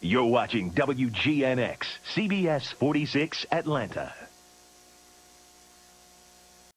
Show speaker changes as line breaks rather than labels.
You're watching WGNX, CBS 46 Atlanta.